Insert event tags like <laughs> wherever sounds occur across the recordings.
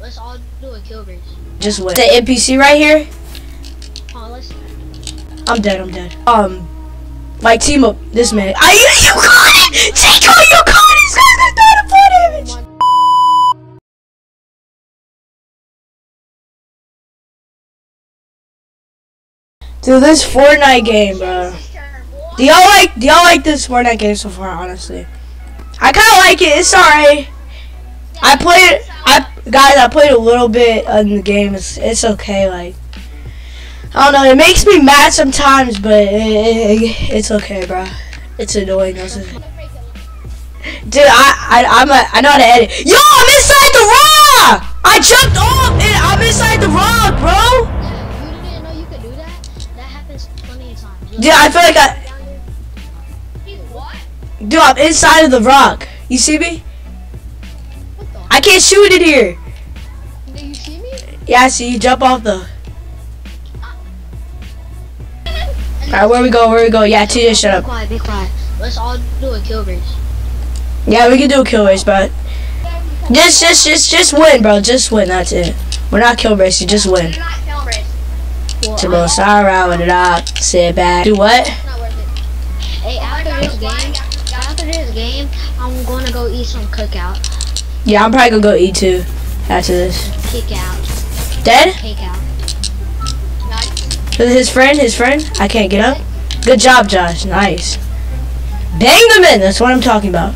Let's all do a kill race. Just wait. The NPC right here. Hold on, let's. I'm dead. I'm dead. Um, like team up. This man. I you caught it. Chico, you caught it. This guy's not a full damage. Dude, this Fortnite game, bro. Do y'all like? Do y'all like this Fortnite game so far? Honestly, I kind of like it. It's alright. I played. I guys, I played a little bit in the game. It's it's okay. Like I don't know. It makes me mad sometimes, but it, it, it's okay, bro. It's annoying. also. Dude, I I I'm a, I know how to edit. Yo, I'm inside the rock. I jumped off and I'm inside the rock, bro. Yeah, you didn't know you could do that? That happens plenty of times. Dude, I feel like I. Dude, I'm inside of the rock. You see me? I can't shoot it here. Do you see me? Yeah, I see you. Jump off the. Alright, where we go? Where we go? Yeah, TJ, shut Be up. quiet, be quiet. Let's all do a kill race. Yeah, we can do a kill race, but just, just, just, just win, bro. Just win. That's it. We're not kill racing. Just win. Well, To go sorrow with it up. Sit back. Do what? Hey, after this game, after this game, I'm gonna go eat some cookout. Yeah, I'm probably gonna go eat too. After this. Kick out. Dead? Cake out. His friend. His friend. I can't get up. Good job, Josh. Nice. Bang them in. That's what I'm talking about.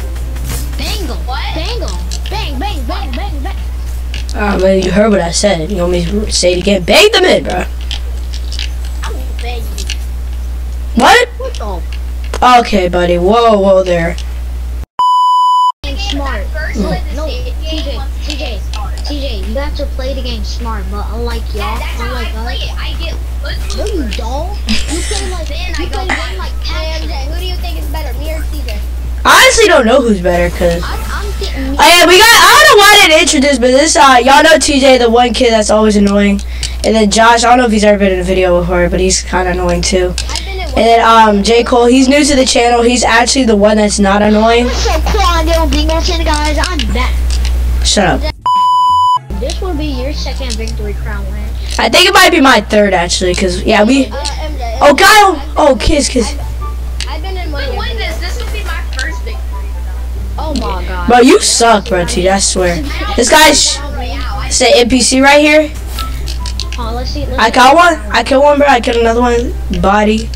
Bangle. What? Bangle. Bang, bang, bang, bang, bang. Ah, man, you heard what I said. You want me to say it again? Bang them in, bro. I will bang you. What? What the? Okay, buddy. Whoa, whoa there. Game. No, no, TJ, TJ, TJ, you have to play the game smart, but unlike y'all, unlike us, no you don't. <laughs> You play like, you play the game like passionate. Who do you think is better, me or TJ? I honestly don't know who's better, cause. I'm, I'm getting Oh yeah, we got. I don't know why I didn't introduce, but this uh, y'all know TJ, the one kid that's always annoying, and then Josh. I don't know if he's ever been in a video before, but he's kind of annoying too. I've been in And then um, J Cole. He's new to the channel. He's actually the one that's not annoying. What's up, Quando Bingleton, guys? I'm back. Shut up. This will be your second victory crown win. I think it might be my third actually, cause yeah we. uh, MJ. Oh Kyle. Oh kiss kiss. I've been in money. win this. This will be my first victory. Oh my god. Bro, you suck, bro. T. I swear. This guy's say NPC right here. Hold let's see. Let's I see. got one. I killed one, bro. I killed another one. Body.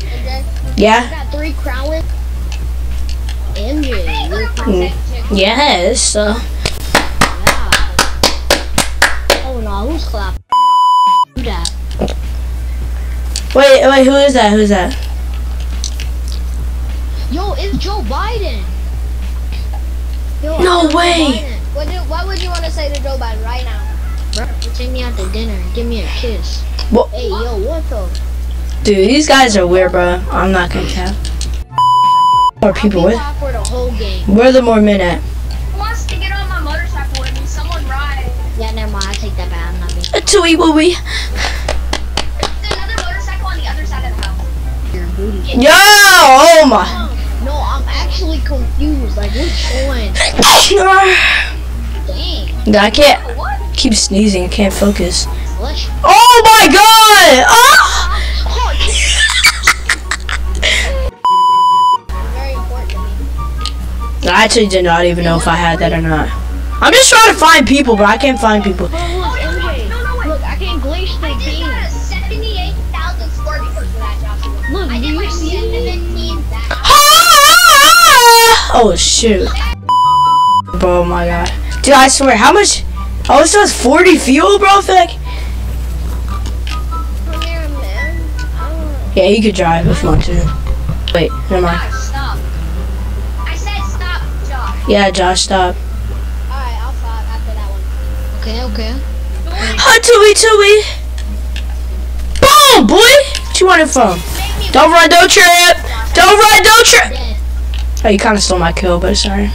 Yeah. got three crown wins. MJ, you're crown win. Yes. Uh, Oh no, who's clapping? Wait, wait. Who is that? Who's that? Yo, it's Joe Biden. Yo, No Joe way. Biden. What, do, what would you want to say to Joe Biden right now? Bro, take me out to dinner and give me a kiss. What? Hey, yo, what the? Dude, these guys are weird, bro. I'm not gonna cap. More people with. I'll be for the whole game. Where are the more men at? Who wants to get on my motorcycle with me? Someone ride. Yeah, never mind. I take that back. I'm not being A tui woo wee. There's another motorcycle on the other side of the house. your booty. Yo! Oh my. No, I'm actually confused. Like, which one? Dang. I can't keep sneezing. I can't focus. Oh my god! Ah! I actually did not even know if I had that or not. I'm just trying to find people, but I can't find people. Bro, look, MJ. No, no, wait. Look, I can glitch the I just game. got a 78,000 score because of that, Joshua. Look, I do did you my see? 17,000. Oh shoot. Bro, oh my god. Dude, I swear, how much? Oh, this was 40 fuel, bro? I feel like. Man. I Yeah, you could drive if you want to. Wait, never mind. Yeah, Josh, stop. Alright, I'll stop after that one. Okay, okay. Hot tui tui. Boom, boy. What you want it from? Don't run, don't trip. Don't run, don't trip. Oh, you kind of stole my kill, but sorry.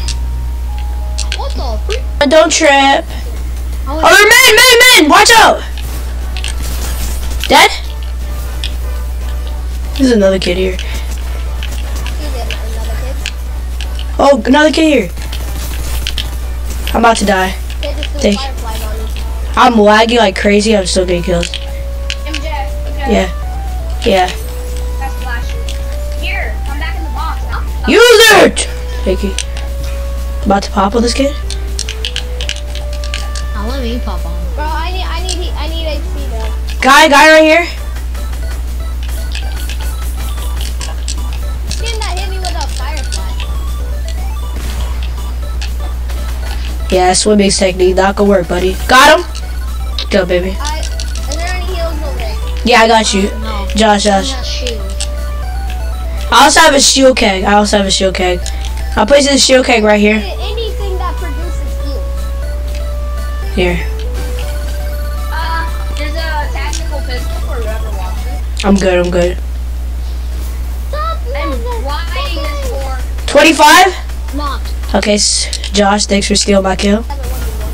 What the freak? Don't trip. Oh, Oh, men, men, men. Watch out. Dead? There's another kid here. He did another kid. Oh, another kid here. I'm about to die. Kid Thank- fireflies. I'm lagging like crazy. I'm still getting kills. MJ. MJ. Yeah. Yeah. That's flash. Here, come back in the box. Now. Use it! Thank you. About to pop on this kid? Now let me pop on. Bro, I need, I need, I need AC though. Guy, guy right here. Yeah, swimming's technique. Not gonna work, buddy. Got him? Go, baby. I, is there any heals over? Yeah, I got you. No. Josh, I Josh. I also have a shield keg. I also have a shield keg. I'll place the shield keg right here. Anything that produces heals. Here. Uh, there's a tactical pistol for whoever wants it. I'm good, I'm good. Stop I'm this 25? Locked. Okay, s- Josh, thanks for stealing my kill.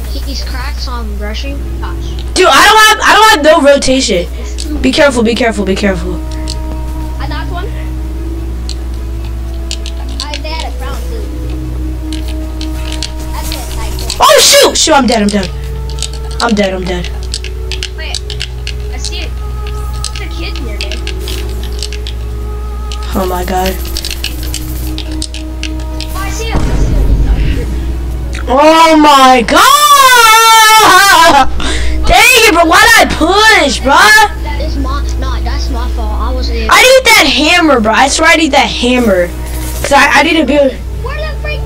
He- He's cracked, so I'm rushing. Gosh. Dude, I don't have I don't have no rotation. Be careful, be careful, be careful. I knocked one. I, they had a crown too. That's it, like, Oh shoot! Shoot, I'm dead, I'm dead. I'm dead, I'm dead. Wait, I see it. There's a kid near me. Oh my god. Oh my god! Dang it, bro, why'd I push, bro? It's my, no, that's my fault. I was there. I need that hammer, bro. I swear I need that hammer. Cause I, I need to be where the freak?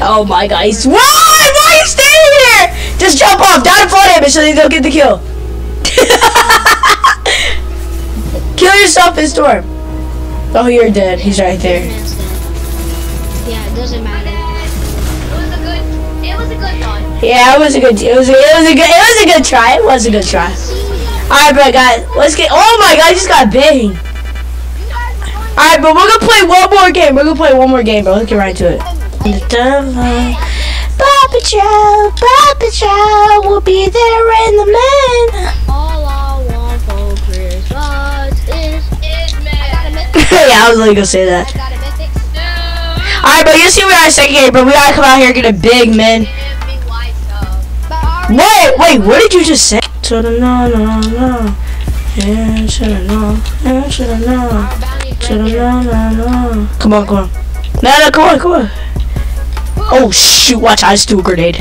Oh my god, he's Run! Why are you standing here? Just jump off, down front of him so you don't get the kill. <laughs> kill yourself in storm. Oh, you're dead. He's right there. Yeah, it doesn't matter. Yeah, it was a good. It was. A, it was a good. It was a good try. It was a good try. All right, bro, guys, let's get. Oh my god, I just got banged. All right, but we're gonna play one more game. We're gonna play one more game, bro. Let's get right into it. Papa Joe, Papa Joe will be there in the man. All I want for Christmas is It's I got a man. mythic. yeah, I was really gonna say that. Got a. All right, bro, you see we are second game, bro. We gotta come out here and get a big man. But already Wait, wait, what did you just say? Shoulda known, no, no. Yeah, shoulda known, yeah, shoulda known. our bounty's right Shoulda known, no, no. Come on, come on. No, no, come on, come on. Oh shoot! Watch, I just threw a grenade.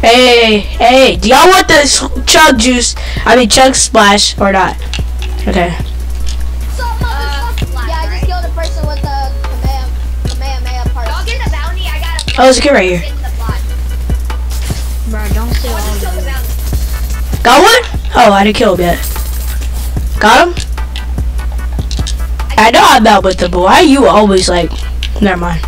Hey, hey, do y'all want this chug juice? I mean chug splash or not? Okay. So, yeah, I just killed a person with the Kamehameha part. Y'all get the bounty. I got a. Oh, there's a kid right here. In the plot. Bro, don't I all just killed the of it. bounty. Got one? Oh, I didn't kill him yet. Got him? I know I'm out with the boy. Why you always like? Never mind.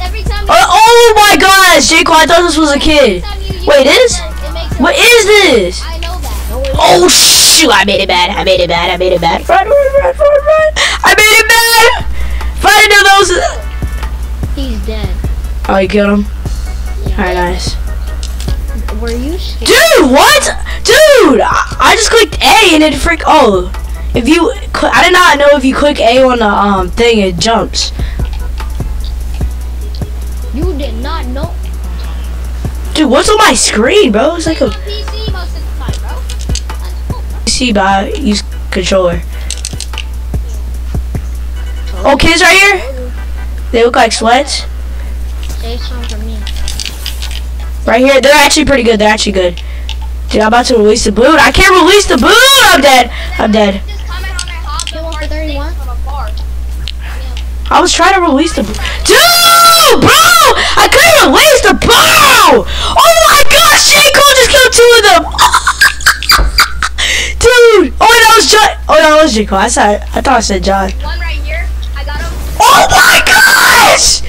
Every time Oh, oh my gosh, Jake! I thought this was a kid. Wait, it, it is? it makes it- What is this? I know that. Oh shoot! I made it bad. I made it bad. I made it bad. Run, run, run, run, run! I made it bad. Find into those. He's dead. Oh, you killed him. Alright, nice. Were you? Dude, what? Dude, I, I just clicked A and it freak. Oh, if you, I did not know if you click A on the um thing, it jumps. You did not know. Dude, what's on my screen, bro? It's like a PC most of the time, bro. That's cool, bro. PC, but I use controller. Oh, kids right here. They look like sweats. Say something. Right here, they're actually pretty good. They're actually good. Dude, I'm about to release the boot. I can't release the boot. I'm dead. I'm dead. Just comment on my hop You and want part the 31? things from afar. I was trying to release the boot. Dude, bro, I couldn't release the boot. Oh my gosh, J. Cole just killed two of them. <laughs> Dude, oh that was John. Oh that was J. Cole. I said, I thought I said John. One right here. I got him. Oh my gosh!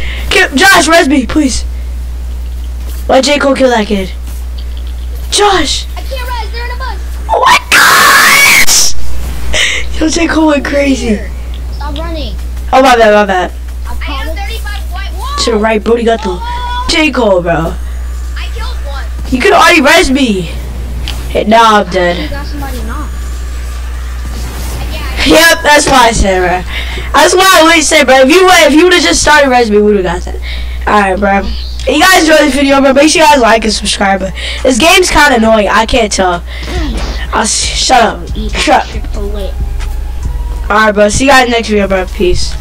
Josh, res me, please. Let J. Cole kill that kid. Josh! I can't rise. They're in a bus. Oh my gosh! <laughs> Yo, J. Cole went crazy. Stop running. Oh my bad, my bad. I I have 35 white. Whoa! To the right, Brody got the oh. J. Cole, bro. I killed one. You could already res me. Hey, now I'm You dead. got somebody knocked. Yeah, Yep, that's why I said, bro. That's why I always say, bro. If you would, if you would have just started res me, we would have got that. All right, bro. If you guys enjoyed this video, bro, make sure you guys like and subscribe. But this game's kind of annoying. I can't tell. I'll shut up. Shut. Chick-fil-A. Alright, bro. See you guys next video, bro. Peace.